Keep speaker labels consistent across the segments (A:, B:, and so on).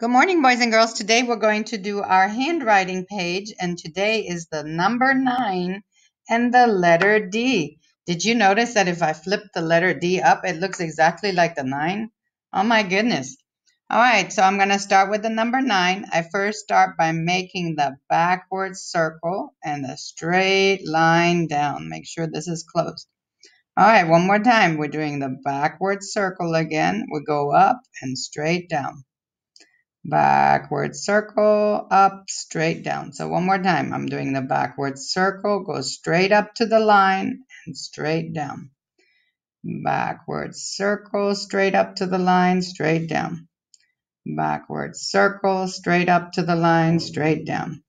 A: Good morning, boys and girls. Today we're going to do our handwriting page, and today is the number nine and the letter D. Did you notice that if I flip the letter D up, it looks exactly like the nine? Oh my goodness. All right, so I'm going to start with the number nine. I first start by making the backward circle and the straight line down. Make sure this is closed. All right, one more time. We're doing the backward circle again. We go up and straight down backward circle, up, straight down. So one more time, I'm doing the backward circle, go straight up to the line and straight down. Backward circle, straight up to the line, straight down. Backward circle, straight up to the line, straight down.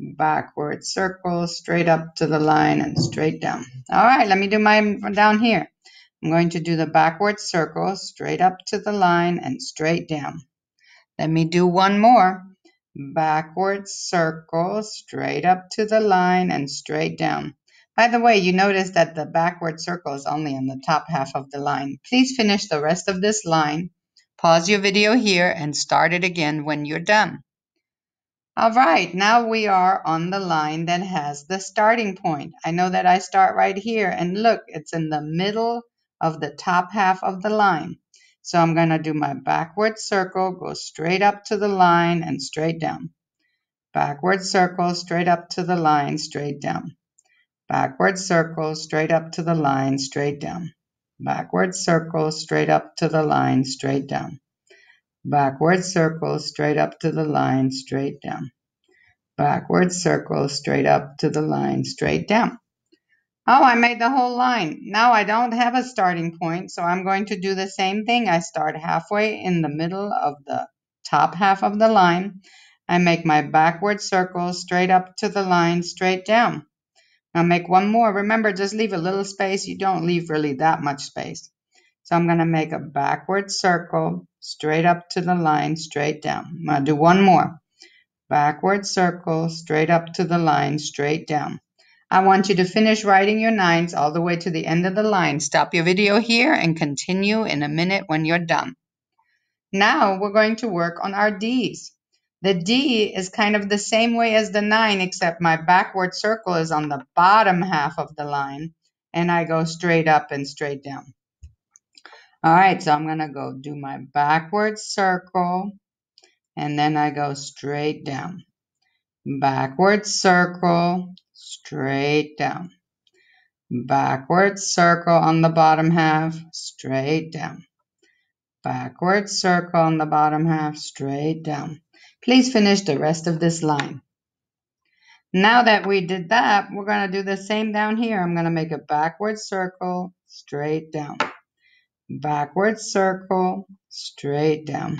A: Backward circle, straight up to the line and straight down. All right, let me do my down here. I'm going to do the backward circle, straight up to the line and straight down. Let me do one more. Backward circle, straight up to the line and straight down. By the way, you notice that the backward circle is only in the top half of the line. Please finish the rest of this line. Pause your video here and start it again when you're done. All right, now we are on the line that has the starting point. I know that I start right here and look, it's in the middle of the top half of the line. So I'm going to do my backward circle, go straight up to the line and straight down. Backward circle, straight up to the line, straight down. Backward circle, straight up to the line, straight down. Backward circle, straight up to the line, straight down. Backward circle, straight up to the line, straight down. Backward circle, straight up to the line, straight down. Oh, I made the whole line. Now I don't have a starting point, so I'm going to do the same thing. I start halfway in the middle of the top half of the line. I make my backward circle straight up to the line, straight down. Now make one more. Remember, just leave a little space. You don't leave really that much space. So I'm going to make a backward circle straight up to the line, straight down. I'm going to do one more. Backward circle straight up to the line, straight down. I want you to finish writing your nines all the way to the end of the line. Stop your video here and continue in a minute when you're done. Now we're going to work on our D's. The D is kind of the same way as the 9 except my backward circle is on the bottom half of the line and I go straight up and straight down. All right, so I'm going to go do my backward circle and then I go straight down. Backward circle, straight down. Backward circle on the bottom half, straight down. Backward circle on the bottom half, straight down. Please finish the rest of this line. Now that we did that, we're going to do the same down here. I'm going to make a backward circle, straight down. Backward circle, straight down.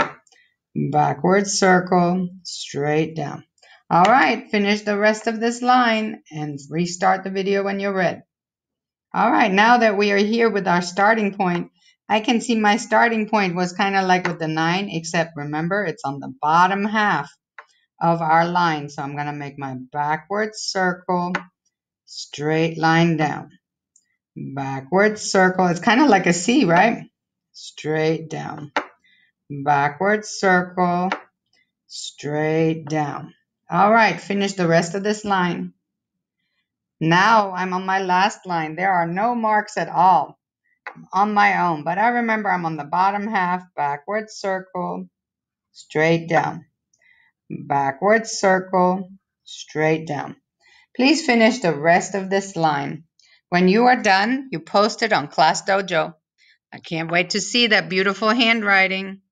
A: Backward circle, straight down. All right, finish the rest of this line and restart the video when you're ready. All right, now that we are here with our starting point, I can see my starting point was kind of like with the 9, except remember, it's on the bottom half of our line. So I'm going to make my backward circle, straight line down. Backward circle, it's kind of like a C, right? Straight down. Backward circle, straight down. All right, finish the rest of this line. Now I'm on my last line. There are no marks at all on my own, but I remember I'm on the bottom half, backward circle, straight down. Backward circle, straight down. Please finish the rest of this line. When you are done, you post it on Class Dojo. I can't wait to see that beautiful handwriting.